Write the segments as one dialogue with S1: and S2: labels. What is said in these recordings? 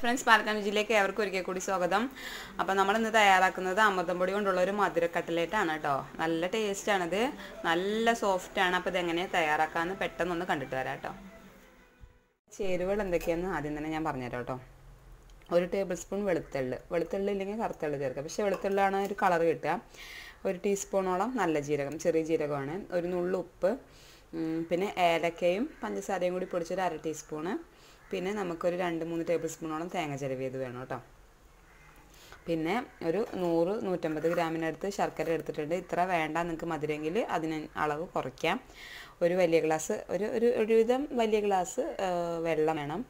S1: Friends Palakkad ജില്ലയ്ക്ക് ഏവർക്കും ഒരിക്കൽ കൂടി സ്വാഗതം. അപ്പോൾ നമ്മൾ ഇന്ന് തയ്യാറാക്കുന്നത് അമൃതം പൊടി കൊണ്ടുള്ള ഒരു മധുര കട്ടലേറ്റാണ് കേട്ടോ നല്ല ടേസ്റ്റാണിത് നല്ല സോഫ്റ്റാണ് അപ്പോൾ ഇതെങ്ങനെയാണ് തയ്യാറാക്കാമെന്ന് പെട്ടെന്നൊന്ന് കണ്ടിട്ട് വരാം കേട്ടോ ചേരുവകൾ എന്തൊക്കെയാണെന്ന് ആദ്യം തന്നെ ഞാൻ പറഞ്ഞുതരാം കേട്ടോ ഒരു ടേബിൾ സ്പൂൺ വെളുത്തുള്ളി. വെളുത്തുള്ളി ഇല്ലെങ്കിൽ കറുത്തുള്ളി ചേർക്കുക പക്ഷേ വെളുത്തുള്ളിയാണ് ഒരു കളർ കിട്ടുക. ഒരു ടീസ്പൂണോളം നല്ല ജീരകം ചെറിയ ജീരകമാണ്. ഒരു നുള്ളു ഉപ്പ് പിന്നെ ഏലക്കയും പഞ്ചസാരയും കൂടി പൊടിച്ചൊരു അര ടീസ്പൂണ് പിന്നെ നമുക്കൊരു രണ്ട് മൂന്ന് ടേബിൾ സ്പൂണോളം തേങ്ങ ചിരവിയത് വേണം കേട്ടോ. പിന്നെ ഒരു നൂറ് നൂറ്റമ്പത് ഗ്രാമിനടുത്ത് ശർക്കര എടുത്തിട്ടുണ്ട്. ഇത്ര വേണ്ട നിങ്ങൾക്ക് മധുരമെങ്കിൽ അതിന് അളവ് കുറയ്ക്കാം. ഒരു വലിയ ഗ്ലാസ് ഒരു ഒരു ഒരുവിധം വലിയ ഗ്ലാസ് വെള്ളം വേണം.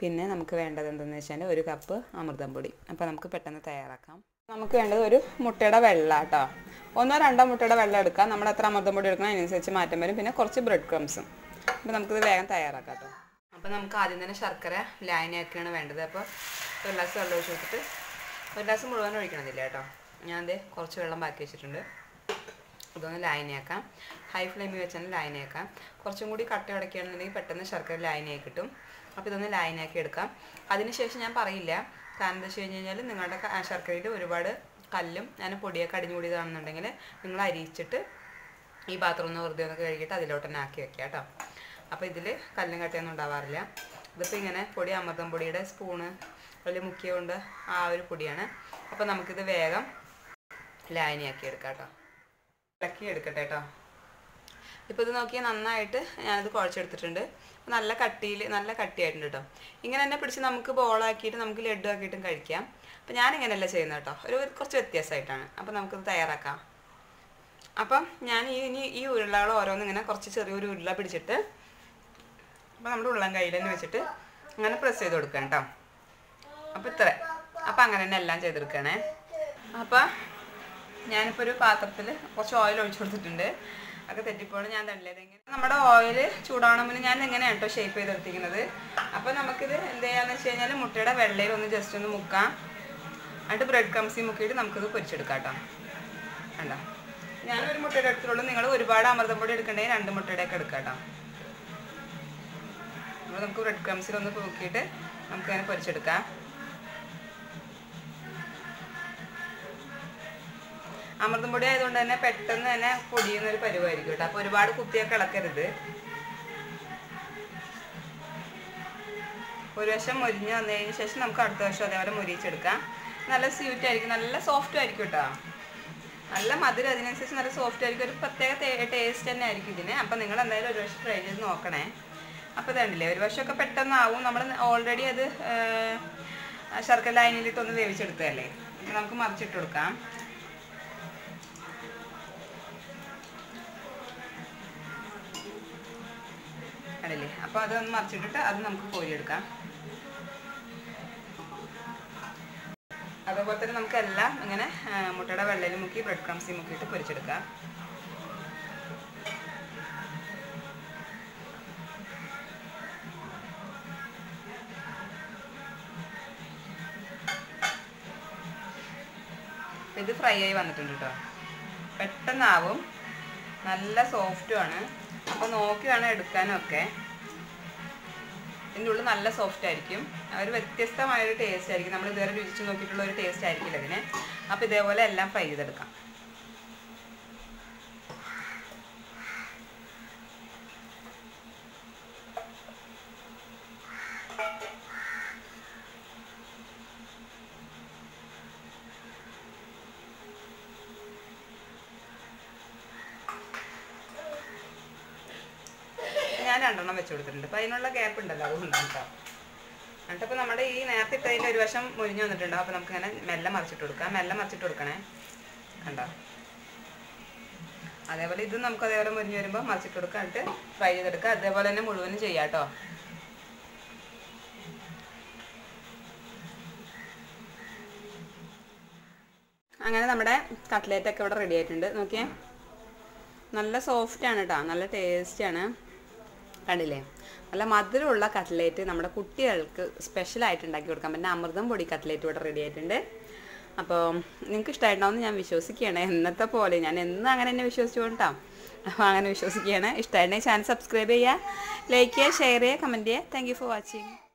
S1: പിന്നെ നമുക്ക് വേണ്ടത് എന്തെന്ന് വെച്ചാൽ ഒരു കപ്പ് അമൃതം പൊടി. അപ്പോൾ നമുക്ക് പെട്ടെന്ന് തയ്യാറാക്കാം. നമുക്ക് വേണ്ടത് ഒരു മുട്ടയുടെ വെള്ള കേട്ടോ. ഒന്നോ രണ്ടോ മുട്ടയുടെ വെള്ളം എടുക്കാം. നമ്മൾ എത്ര അമൃതം പൊടി എടുക്കണം അതിനനുസരിച്ച് മാറ്റം വരും. പിന്നെ കുറച്ച് ബ്രെഡ് ക്രംസും അപ്പോൾ നമുക്കിത് വേഗം തയ്യാറാക്കാം കേട്ടോ. അപ്പോൾ നമുക്ക് ആദ്യം തന്നെ ശർക്കര ലായനിയാക്കിയാണ് വേണ്ടത്. അപ്പോൾ ഒരു ഗ്ലാസ് വെള്ളം ഒഴിച്ച് കൊടുത്തിട്ട് ഒരു ഗ്ലാസ് മുഴുവൻ ഒഴിക്കണമെന്നില്ല കേട്ടോ. ഞാൻ ദേ കുറച്ച് വെള്ളം ബാക്കി വെച്ചിട്ടുണ്ട്. ഇതൊന്ന് ലായനിയാക്കാം. ഹൈ ഫ്ലെയിമിൽ വെച്ചാണ് ലായനിയാക്കാം. കുറച്ചും കൂടി കട്ട അടക്കുകയാണെന്നുണ്ടെങ്കിൽ പെട്ടെന്ന് ശർക്കര ലായനിയായി കിട്ടും. അപ്പോൾ ഇതൊന്ന് ലായനിയാക്കി എടുക്കാം. അതിനുശേഷം ഞാൻ പറയില്ല. കാരണം എന്താ വെച്ച് കഴിഞ്ഞ് കഴിഞ്ഞാൽ നിങ്ങളുടെ ശർക്കരയിൽ ഒരുപാട് കല്ലും ഞാൻ പൊടിയൊക്കെ അടിഞ്ഞു കൂടിയതാണെന്നുണ്ടെങ്കിൽ നിങ്ങൾ അരിയിച്ചിട്ട് ഈ പാത്രം ഒന്ന് വെറുതെ ഒന്ന് കഴുകിയിട്ട് അതിലോട്ട് തന്നെ ആക്കി വെക്കാം കേട്ടോ. അപ്പോൾ ഇതിൽ കല്ലും കട്ടയൊന്നും ഉണ്ടാവാറില്ല. ഇതിപ്പോൾ ഇങ്ങനെ പൊടി അമൃതം പൊടിയുടെ സ്പൂണ് അതിൽ മുക്കിയതുകൊണ്ട് ആ ഒരു പൊടിയാണ്. അപ്പോൾ നമുക്കിത് വേഗം ലായനിയാക്കി എടുക്കാം കേട്ടോ. ഇളക്കി എടുക്കട്ടെ കേട്ടോ. ഇപ്പോൾ ഇത് നോക്കിയാൽ നന്നായിട്ട് ഞാനത് കുഴച്ചെടുത്തിട്ടുണ്ട്. നല്ല കട്ടിയിൽ നല്ല കട്ടിയായിട്ടുണ്ട് കേട്ടോ. ഇങ്ങനെ തന്നെ പിടിച്ച് നമുക്ക് ബോളാക്കിയിട്ട് നമുക്ക് ലഡു ആക്കിയിട്ടും കഴിക്കാം. അപ്പോൾ ഞാൻ ഇങ്ങനെയല്ല ചെയ്യുന്നത് കേട്ടോ. ഒരു കുറച്ച് വ്യത്യാസമായിട്ടാണ്. അപ്പോൾ നമുക്കിത് തയ്യാറാക്കാം. അപ്പം ഞാൻ ഈ ഇനി ഈ ഉരുളകൾ ഓരോന്നിങ്ങനെ കുറച്ച് ചെറിയൊരു ഉരുള പിടിച്ചിട്ട് അപ്പോൾ നമ്മുടെ ഉള്ളം കയ്യിൽ തന്നെ വെച്ചിട്ട് അങ്ങനെ പ്രസ് ചെയ്ത് കൊടുക്കാം കേട്ടോ അപ്പോൾ ഇത്ര. അപ്പോൾ അങ്ങനെ തന്നെ എല്ലാം ചെയ്തെടുക്കണേ. അപ്പോൾ ഞാനിപ്പോൾ ഒരു പാത്രത്തിൽ കുറച്ച് ഓയിൽ ഒഴിച്ചു കൊടുത്തിട്ടുണ്ട്. ഒക്കെ തെറ്റിപ്പോൾ ഞാൻ തള്ളിയതെങ്കിൽ നമ്മുടെ ഓയിൽ ചൂടാവണമെങ്കിൽ ഞാൻ എങ്ങനെയാണ് കേട്ടോ ഷേപ്പ് ചെയ്തെടുത്തിരിക്കുന്നത് അപ്പോൾ നമുക്കിത് എന്ത് ചെയ്യാന്ന് വെച്ച് കഴിഞ്ഞാൽ മുട്ടയുടെ വെള്ളയിൽ ഒന്ന് ജസ്റ്റ് ഒന്ന് മുക്കാം. എന്നിട്ട് ബ്രെഡ് ക്രംസി മുക്കിയിട്ട് നമുക്കിത് പൊരിച്ചെടുക്കാം കേട്ടോ കണ്ടോ? ഞാനൊരു മുട്ടയുടെ എടുത്തിട്ടുള്ളൂ നിങ്ങൾ ഒരുപാട് അമൃതം പൊടി എടുക്കണ്ടെങ്കിൽ രണ്ട് മുട്ടയുടെ ഒക്കെ എടുക്കാം കേട്ടോ അപ്പോൾ നമുക്ക് ബ്രെഡ് ക്രംസിൽ ഒന്ന് നോക്കിയിട്ട് നമുക്ക് അതിനെ പൊരിച്ചെടുക്കാം. അമൃതം പൊടി ആയതുകൊണ്ട് തന്നെ പെട്ടെന്ന് തന്നെ പൊടിയുന്ന ഒരു പരിവായിരിക്കും കേട്ടോ. അപ്പോൾ ഒരുപാട് കുത്തിയൊക്കെ ഇളക്കരുത് ഒരു വശം മൊരിഞ്ഞ് വന്നതിന് ശേഷം നമുക്ക് അടുത്ത വശം അതേപോലെ മൊരിച്ചെടുക്കാം നല്ല സ്വീറ്റ് ആയിരിക്കും നല്ല സോഫ്റ്റ് ആയിരിക്കും കേട്ടോ. നല്ല മധുരം അതിനനുസരിച്ച് നല്ല സോഫ്റ്റ് ആയിരിക്കും. ഒരു പ്രത്യേക ടേസ്റ്റ് തന്നെ ആയിരിക്കും ഇതിന്. അപ്പം നിങ്ങൾ എന്തായാലും ഒരു വശം ട്രൈ ചെയ്ത് നോക്കണേ. അപ്പോൾ ഇതുണ്ടല്ലേ ഒരു വശമൊക്കെ പെട്ടെന്നാവും. നമ്മൾ ഓൾറെഡി അത് ശർക്കര തൊന്ന് വേവിച്ചെടുത്തതല്ലേ? അപ്പൊ നമുക്ക് മറിച്ചിട്ട് കൊടുക്കാം. കണ്ടില്ലേ? അപ്പോൾ അതൊന്ന് മറിച്ചിട്ടിട്ട് അത് നമുക്ക് കോരിയെടുക്കാം. അതേപോലെ തന്നെ നമുക്കെല്ലാം ഇങ്ങനെ മുട്ടയുടെ വെള്ളയിൽ മുക്കി ബ്രെഡ് ക്രംസിൽ മുക്കിയിട്ട് പൊരിച്ചെടുക്കാം. ഇത് ഫ്രൈ ആയി വന്നിട്ടുണ്ട് കേട്ടോ പെട്ടെന്നാവും. നല്ല സോഫ്റ്റുമാണ് അപ്പോൾ നോക്കി വേണം എടുക്കാനൊക്കെ. ഇതിന്റെ ഉള്ളിൽ നല്ല സോഫ്റ്റ് ആയിരിക്കും. ഒരു വ്യത്യസ്തമായൊരു ടേസ്റ്റ് ആയിരിക്കും. നമ്മൾ ഇതുവരെ രുചിച്ച് നോക്കിയിട്ടുള്ള ഒരു ടേസ്റ്റ് ആയിരിക്കില്ല ഇതിന്. അപ്പോൾ ഇതേപോലെ എല്ലാം ഫ്രൈ ചെയ്തെടുക്കാം. ഞാൻ രണ്ടെണ്ണം വെച്ച് കൊടുത്തിട്ടുണ്ട്. അപ്പോൾ അതിനുള്ള ഗ്യാപ്പ് ഉണ്ടല്ലോ അതുകൊണ്ടാണ് കേട്ടോ. എന്നിട്ടിപ്പോൾ നമ്മുടെ ഈ നേരത്തെ ഇട്ടതിന്റെ ഒരു വശം മുരിഞ്ഞു വന്നിട്ടുണ്ടാവും അപ്പോൾ നമുക്ക് ഇങ്ങനെ മെല്ലെ മറിച്ചിട്ട് കൊടുക്കാം. മെല്ലെ മറിച്ചിട്ട് കൊടുക്കണേ. കണ്ടോ? അതേപോലെ ഇത് നമുക്ക് അതേപോലെ മുരിഞ്ഞ് വരുമ്പോൾ മറിച്ചിട്ട് കൊടുക്കുക എന്നിട്ട് ഫ്രൈ ചെയ്തെടുക്കുക അതേപോലെ തന്നെ മുഴുവനും ചെയ്യാട്ടോ അങ്ങനെ നമ്മുടെ കട്ട്ലേറ്റ് ഒക്കെ ഇവിടെ റെഡി ആയിട്ടുണ്ട്. നോക്കിയേ. നല്ല സോഫ്റ്റ് ആണ് കേട്ടോ നല്ല ടേസ്റ്റാണ് കണ്ടില്ലേ? നല്ല മധുരമുള്ള കട്ട്ലേറ്റ് നമ്മുടെ കുട്ടികൾക്ക് സ്പെഷ്യലായിട്ട് ഉണ്ടാക്കി കൊടുക്കാൻ പറ്റുന്ന അമൃതം പൊടി കട്ട്ലേറ്റ് ഇവിടെ റെഡി ആയിട്ടുണ്ട്. അപ്പോൾ നിങ്ങൾക്ക് ഇഷ്ടമായിട്ടുണ്ടാവും ഞാൻ വിശ്വസിക്കുകയാണ്. എന്നത്തെ പോലെ ഞാൻ എന്നും അങ്ങനെ തന്നെ വിശ്വസിച്ചുകൊണ്ടാ അപ്പോൾ അങ്ങനെ വിശ്വസിക്കുകയാണ്. ഇഷ്ടമായിട്ടുണ്ടെങ്കിൽ ചാനൽ സബ്സ്ക്രൈബ് ചെയ്യുക ലൈക്ക് ചെയ്യുക ഷെയർ ചെയ്യുക കമന്റ് ചെയ്യുക. Thank for watching